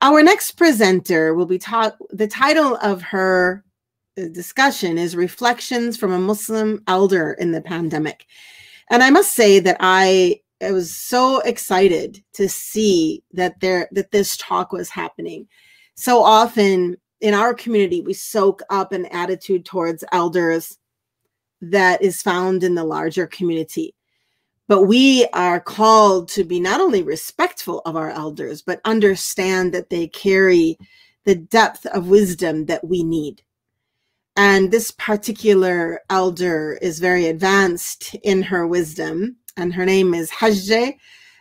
Our next presenter will be Taha, the title of her uh, discussion is Reflections from a Muslim Elder in the Pandemic. And I must say that I, I was so excited to see that there that this talk was happening. So often in our community, we soak up an attitude towards elders that is found in the larger community. But we are called to be not only respectful of our elders, but understand that they carry the depth of wisdom that we need. And this particular elder is very advanced in her wisdom, and her name is Hajja.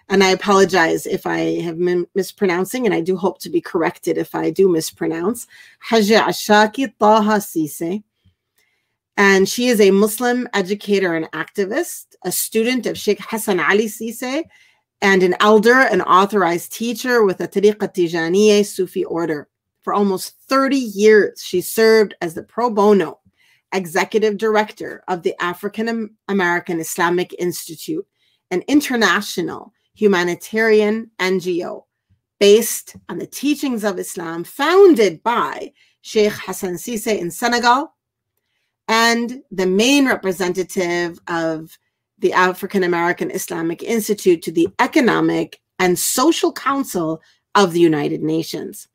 And I apologize if I have been mispronouncing, and I do hope to be corrected if I do mispronounce. Hajja Ashaki Taha Cisse. And she is a Muslim educator and activist, a student of Sheikh Hassan Ali Cisse, and an elder and authorized teacher with the Tariqa Tijaniye Sufi order. For almost 30 years, she served as the pro bono executive director of the African American Islamic Institute, an international humanitarian NGO based on the teachings of Islam, founded by Sheikh Hassan Cisse in Senegal and the main representative of the African American Islamic Institute to the Economic and Social Council of the United Nations.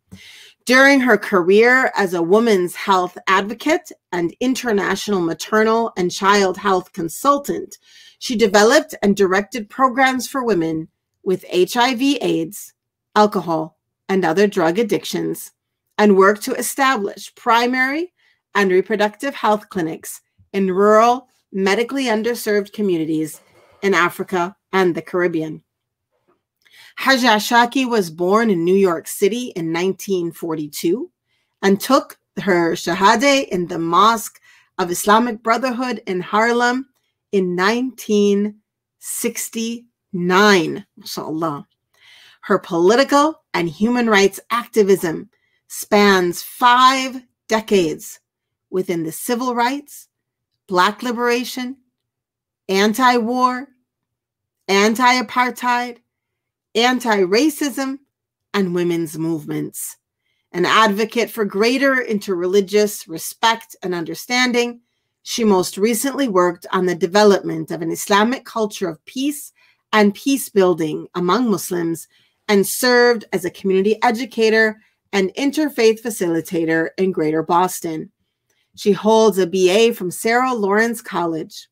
During her career as a woman's health advocate and international maternal and child health consultant, she developed and directed programs for women with HIV, AIDS, alcohol, and other drug addictions, and worked to establish primary and reproductive health clinics in rural, medically underserved communities in Africa and the Caribbean. Hajj Ashaki was born in New York City in 1942 and took her Shahade in the Mosque of Islamic Brotherhood in Harlem in 1969. MashaAllah. Her political and human rights activism spans five decades within the civil rights, Black liberation, anti war, anti apartheid, anti racism, and women's movements. An advocate for greater interreligious respect and understanding, she most recently worked on the development of an Islamic culture of peace and peace building among Muslims and served as a community educator and interfaith facilitator in Greater Boston. She holds a BA from Sarah Lawrence College,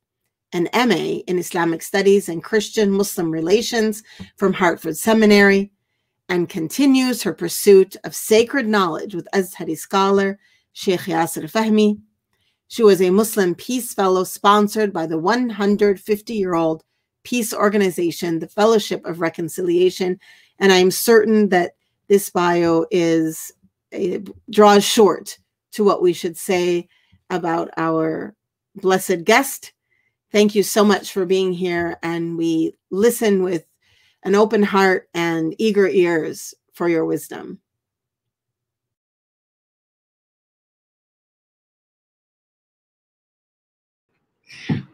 an MA in Islamic Studies and Christian Muslim Relations from Hartford Seminary, and continues her pursuit of sacred knowledge with Azhari scholar Sheikh Yasir Fahmy. She was a Muslim Peace Fellow sponsored by the 150 year old peace organization, the Fellowship of Reconciliation. And I'm certain that this bio is uh, draws short to what we should say about our blessed guest. Thank you so much for being here. And we listen with an open heart and eager ears for your wisdom.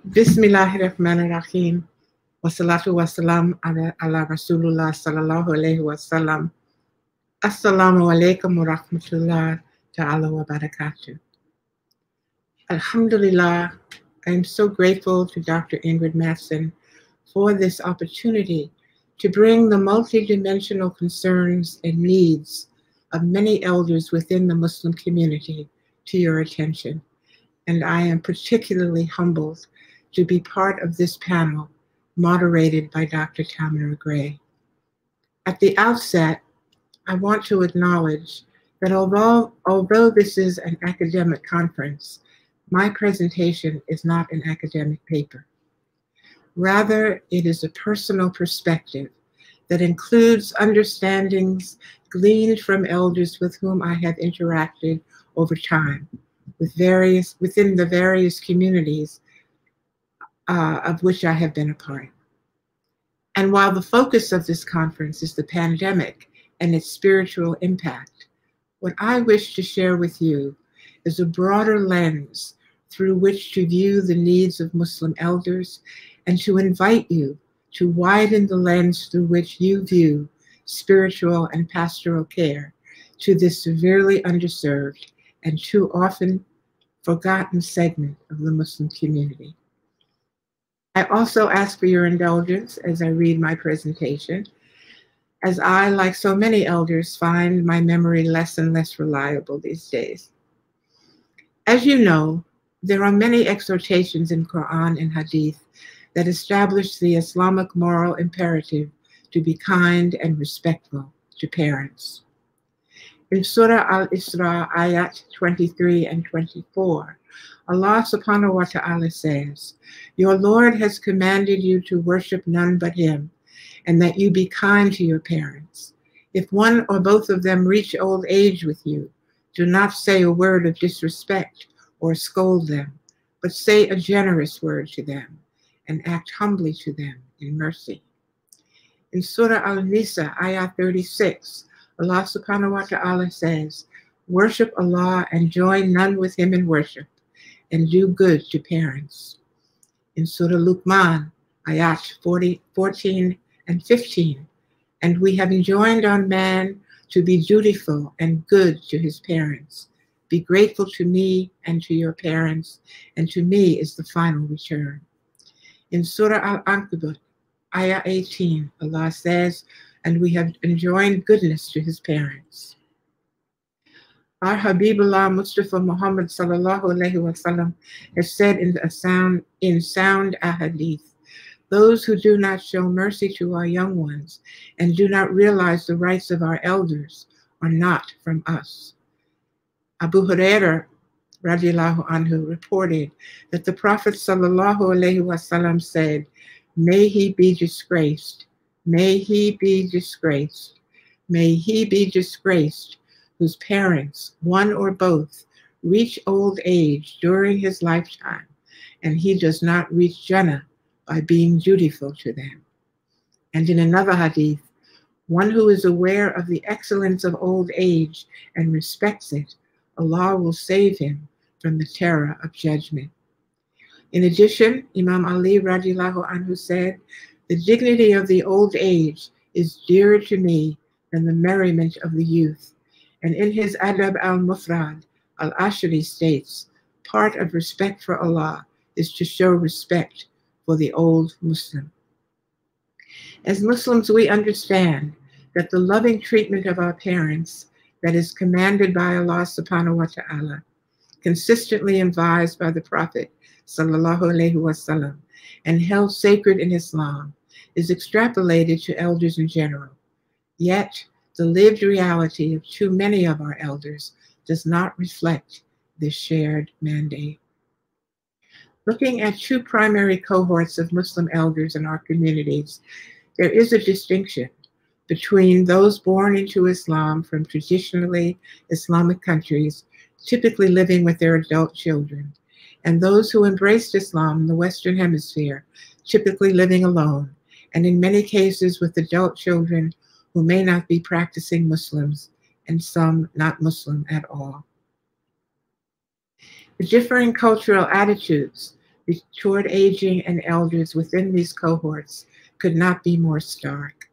Bismillahirrahmanirrahim. Wassalatu wassalam ala, Rasulullah sallallahu alayhi wasallam. Assalamu alaikum wa rahmatullah ta'ala wa barakatuh. Alhamdulillah, I am so grateful to Dr. Ingrid Mattson for this opportunity to bring the multidimensional concerns and needs of many elders within the Muslim community to your attention. And I am particularly humbled to be part of this panel moderated by Dr. Tamara Gray. At the outset, I want to acknowledge that although, although this is an academic conference, my presentation is not an academic paper. Rather, it is a personal perspective that includes understandings gleaned from elders with whom I have interacted over time with various, within the various communities uh, of which I have been a part. And while the focus of this conference is the pandemic and its spiritual impact, what I wish to share with you is a broader lens through which to view the needs of Muslim elders and to invite you to widen the lens through which you view spiritual and pastoral care to this severely underserved and too often forgotten segment of the Muslim community. I also ask for your indulgence as I read my presentation, as I, like so many elders, find my memory less and less reliable these days. As you know, there are many exhortations in Quran and Hadith that establish the Islamic moral imperative to be kind and respectful to parents. In Surah Al Isra, ayat 23 and 24, Allah subhanahu wa ta'ala says, Your Lord has commanded you to worship none but Him, and that you be kind to your parents. If one or both of them reach old age with you, do not say a word of disrespect or scold them, but say a generous word to them and act humbly to them in mercy. In Surah Al Nisa, ayah 36, Allah subhanahu wa ta'ala says, Worship Allah and join none with Him in worship, and do good to parents. In Surah Luqman, ayat 40, 14 and 15, and we have enjoined on man to be dutiful and good to his parents. Be grateful to me and to your parents, and to me is the final return. In Surah Al Ankabut, Ayah 18, Allah says, and we have enjoined goodness to his parents. Our Habibullah Mustafa Muhammad sallallahu alaihi wasallam has said in a sound in sound ahadith, those who do not show mercy to our young ones and do not realize the rights of our elders are not from us. Abu Huraira radiallahu anhu reported that the Prophet sallallahu alaihi wasallam said, "May he be disgraced May he be disgraced. May he be disgraced whose parents, one or both, reach old age during his lifetime, and he does not reach Jannah by being dutiful to them. And in another hadith, one who is aware of the excellence of old age and respects it, Allah will save him from the terror of judgment. In addition, Imam Ali radiallahu anhu said, the dignity of the old age is dearer to me than the merriment of the youth. And in his Adab al Mufrad, al Ashari states, part of respect for Allah is to show respect for the old Muslim. As Muslims, we understand that the loving treatment of our parents that is commanded by Allah subhanahu wa ta'ala, consistently advised by the Prophet sallallahu alaihi wasallam, and held sacred in Islam, is extrapolated to elders in general. Yet, the lived reality of too many of our elders does not reflect this shared mandate. Looking at two primary cohorts of Muslim elders in our communities, there is a distinction between those born into Islam from traditionally Islamic countries, typically living with their adult children, and those who embraced Islam in the Western Hemisphere, typically living alone and in many cases with adult children who may not be practicing Muslims and some not Muslim at all. The differing cultural attitudes toward aging and elders within these cohorts could not be more stark.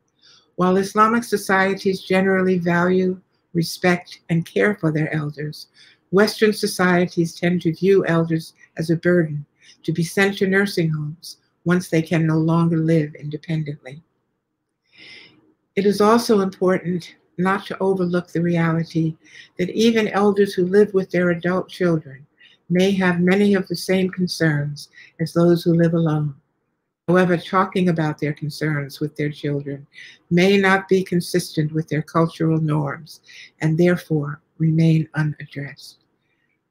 While Islamic societies generally value, respect, and care for their elders, Western societies tend to view elders as a burden to be sent to nursing homes once they can no longer live independently. It is also important not to overlook the reality that even elders who live with their adult children may have many of the same concerns as those who live alone. However, talking about their concerns with their children may not be consistent with their cultural norms and therefore remain unaddressed.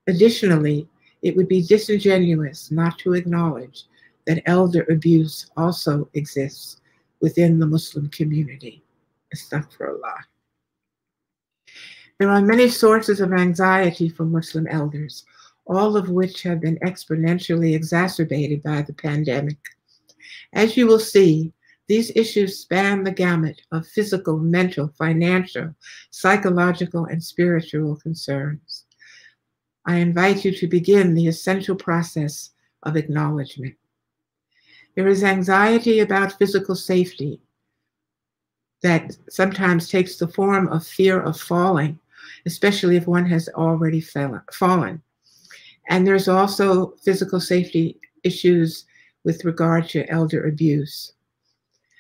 Additionally, it would be disingenuous not to acknowledge that elder abuse also exists within the Muslim community. Astaghfirullah. There are many sources of anxiety for Muslim elders, all of which have been exponentially exacerbated by the pandemic. As you will see, these issues span the gamut of physical, mental, financial, psychological, and spiritual concerns. I invite you to begin the essential process of acknowledgement. There is anxiety about physical safety that sometimes takes the form of fear of falling especially if one has already fallen. And there's also physical safety issues with regard to elder abuse.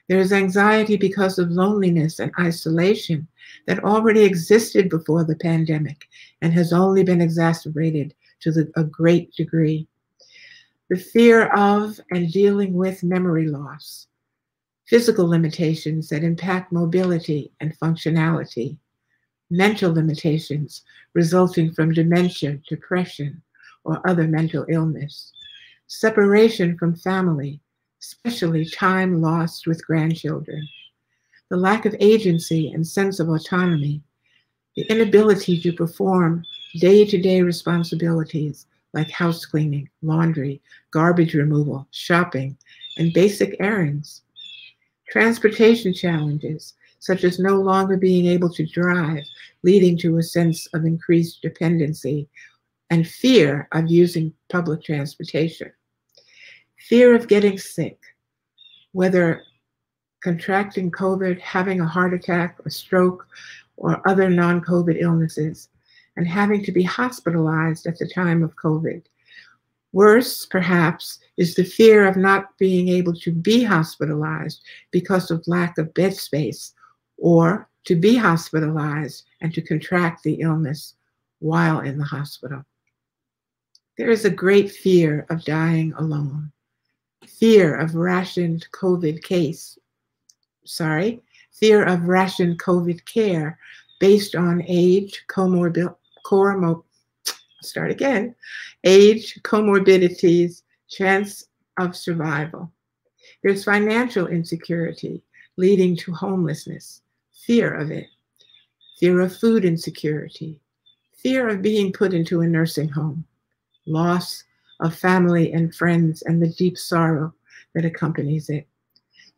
There is anxiety because of loneliness and isolation that already existed before the pandemic and has only been exacerbated to the, a great degree. The fear of and dealing with memory loss, physical limitations that impact mobility and functionality, mental limitations resulting from dementia, depression, or other mental illness, separation from family, especially time lost with grandchildren, the lack of agency and sense of autonomy, the inability to perform day to day responsibilities like house cleaning, laundry, garbage removal, shopping, and basic errands. Transportation challenges, such as no longer being able to drive, leading to a sense of increased dependency and fear of using public transportation fear of getting sick, whether contracting COVID, having a heart attack or stroke, or other non COVID illnesses, and having to be hospitalized at the time of COVID. Worse, perhaps, is the fear of not being able to be hospitalized because of lack of bed space, or to be hospitalized and to contract the illness while in the hospital. There is a great fear of dying alone fear of rationed COVID case, sorry, fear of rationed COVID care based on age, comorbid, comor, start again, age, comorbidities, chance of survival. There's financial insecurity leading to homelessness, fear of it, fear of food insecurity, fear of being put into a nursing home, loss of family and friends and the deep sorrow that accompanies it.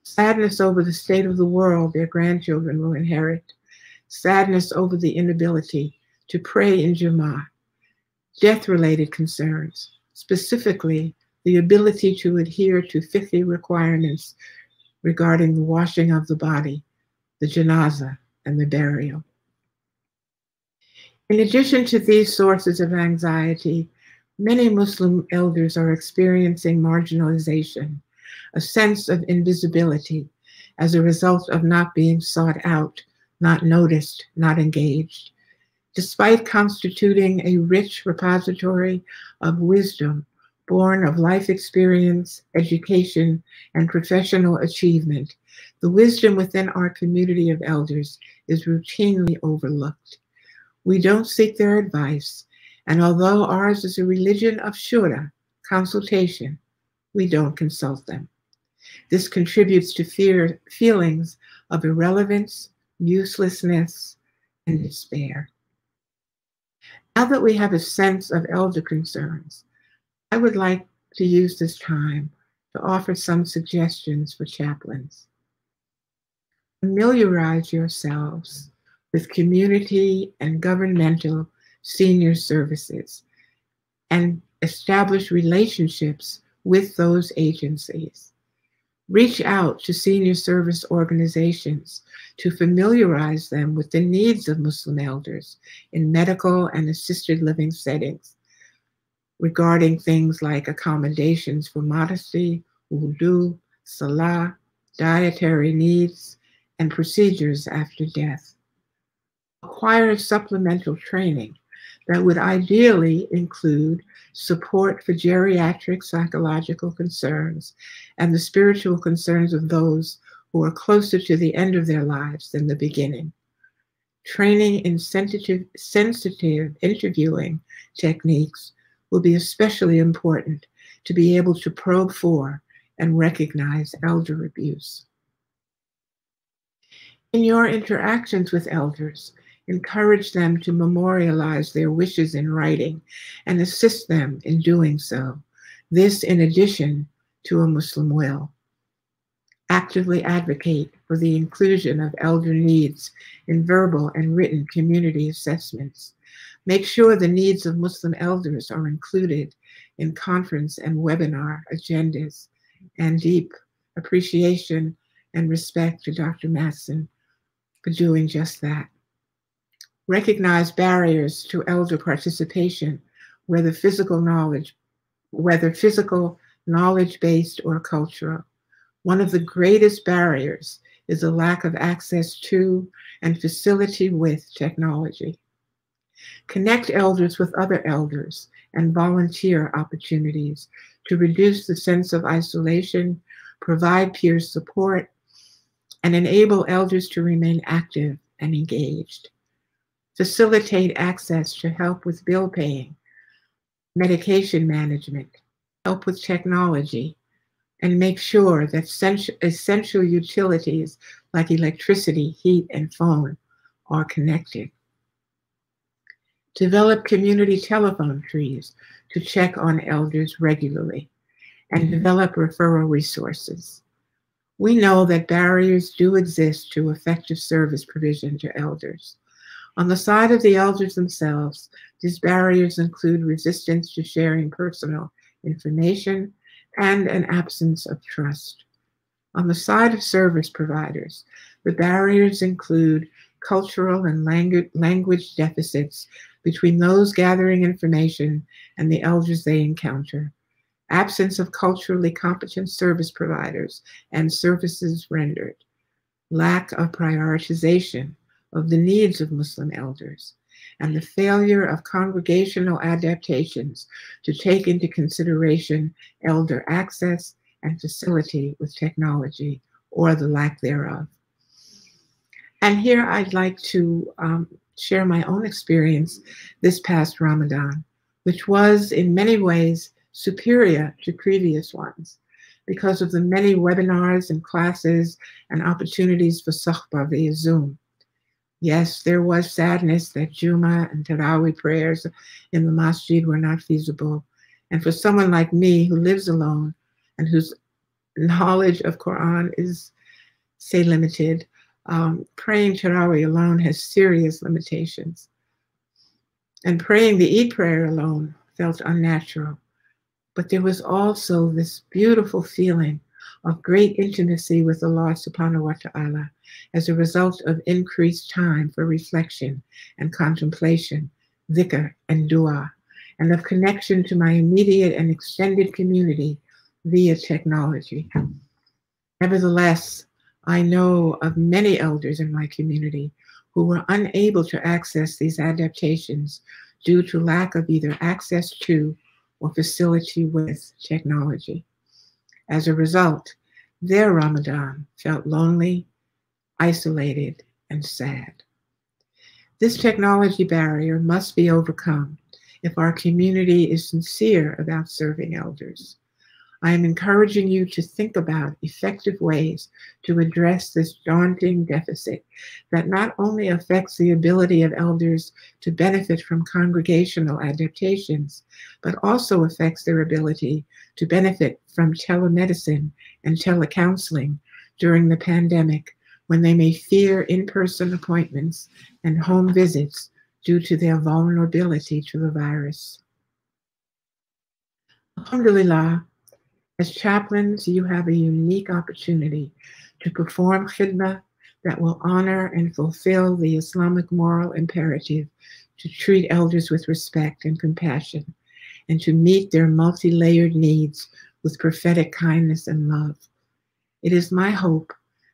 Sadness over the state of the world their grandchildren will inherit. Sadness over the inability to pray in Jumu'ah. Death related concerns, specifically the ability to adhere to 50 requirements regarding the washing of the body, the janazah, and the burial. In addition to these sources of anxiety, Many Muslim elders are experiencing marginalization, a sense of invisibility as a result of not being sought out, not noticed, not engaged. Despite constituting a rich repository of wisdom born of life experience, education, and professional achievement, the wisdom within our community of elders is routinely overlooked. We don't seek their advice and although ours is a religion of shura, consultation, we don't consult them. This contributes to fear, feelings of irrelevance, uselessness, and despair. Now that we have a sense of elder concerns, I would like to use this time to offer some suggestions for chaplains. Familiarize yourselves with community and governmental senior services and establish relationships with those agencies. Reach out to senior service organizations to familiarize them with the needs of Muslim elders in medical and assisted living settings regarding things like accommodations for modesty, wudu, salah, dietary needs, and procedures after death. Acquire supplemental training that would ideally include support for geriatric psychological concerns and the spiritual concerns of those who are closer to the end of their lives than the beginning. Training in sensitive, sensitive interviewing techniques will be especially important to be able to probe for and recognize elder abuse. In your interactions with elders, encourage them to memorialize their wishes in writing and assist them in doing so. This in addition to a Muslim will. Actively advocate for the inclusion of elder needs in verbal and written community assessments. Make sure the needs of Muslim elders are included in conference and webinar agendas and deep appreciation and respect to Dr. Mattson for doing just that recognize barriers to elder participation, whether physical knowledge, whether physical, knowledge based, or cultural. One of the greatest barriers is a lack of access to and facility with technology. Connect elders with other elders and volunteer opportunities to reduce the sense of isolation, provide peer support, and enable elders to remain active and engaged. Facilitate access to help with bill paying, medication management, help with technology, and make sure that essential utilities like electricity, heat, and phone are connected. Develop community telephone trees to check on elders regularly and mm-hmm. develop referral resources. We know that barriers do exist to effective service provision to elders. On the side of the elders themselves, these barriers include resistance to sharing personal information and an absence of trust. On the side of service providers, the barriers include cultural and langu- language deficits between those gathering information and the elders they encounter, absence of culturally competent service providers and services rendered, lack of prioritization of the needs of Muslim elders, and the failure of congregational adaptations to take into consideration elder access and facility with technology or the lack thereof. And here I'd like to um, share my own experience this past Ramadan, which was in many ways superior to previous ones because of the many webinars and classes and opportunities for Sahba via Zoom. Yes, there was sadness that Juma and Taraweeh prayers in the masjid were not feasible. And for someone like me who lives alone and whose knowledge of Quran is, say, limited, um, praying Taraweeh alone has serious limitations. And praying the Eid prayer alone felt unnatural. But there was also this beautiful feeling of great intimacy with Allah subhanahu wa ta'ala as a result of increased time for reflection and contemplation, dhikr and dua, and of connection to my immediate and extended community via technology. Nevertheless, I know of many elders in my community who were unable to access these adaptations due to lack of either access to or facility with technology. As a result, their Ramadan felt lonely, isolated, and sad. This technology barrier must be overcome if our community is sincere about serving elders. I am encouraging you to think about effective ways to address this daunting deficit that not only affects the ability of elders to benefit from congregational adaptations, but also affects their ability to benefit from telemedicine and telecounseling during the pandemic when they may fear in person appointments and home visits due to their vulnerability to the virus. Alhamdulillah, as chaplains, you have a unique opportunity to perform khidmah that will honor and fulfill the Islamic moral imperative to treat elders with respect and compassion and to meet their multi layered needs with prophetic kindness and love. It is my hope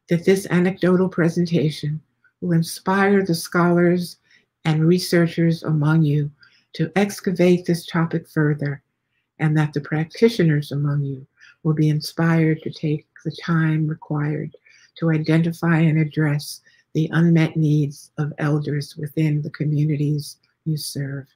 that this anecdotal presentation will inspire the scholars and researchers among you to excavate this topic further, and that the practitioners among you will be inspired to take the time required to identify and address the unmet needs of elders within the communities you serve.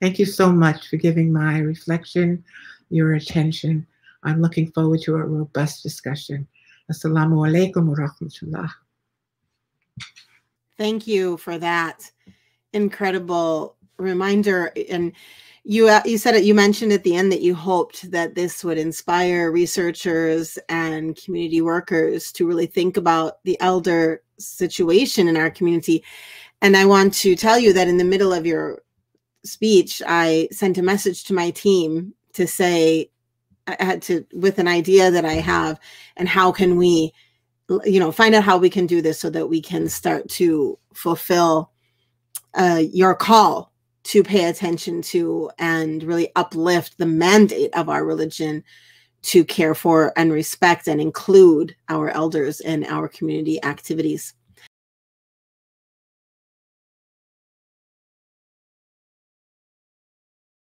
Thank you so much for giving my reflection your attention. I'm looking forward to a robust discussion. Assalamu alaikum wa rahmatullah. Thank you for that incredible reminder. And you uh, you said it you mentioned at the end that you hoped that this would inspire researchers and community workers to really think about the elder situation in our community. And i want to tell you that in the middle of your speech i sent a message to my team to say i had to with an idea that i have and how can we you know find out how we can do this so that we can start to fulfill uh, your call to pay attention to and really uplift the mandate of our religion to care for and respect and include our elders in our community activities.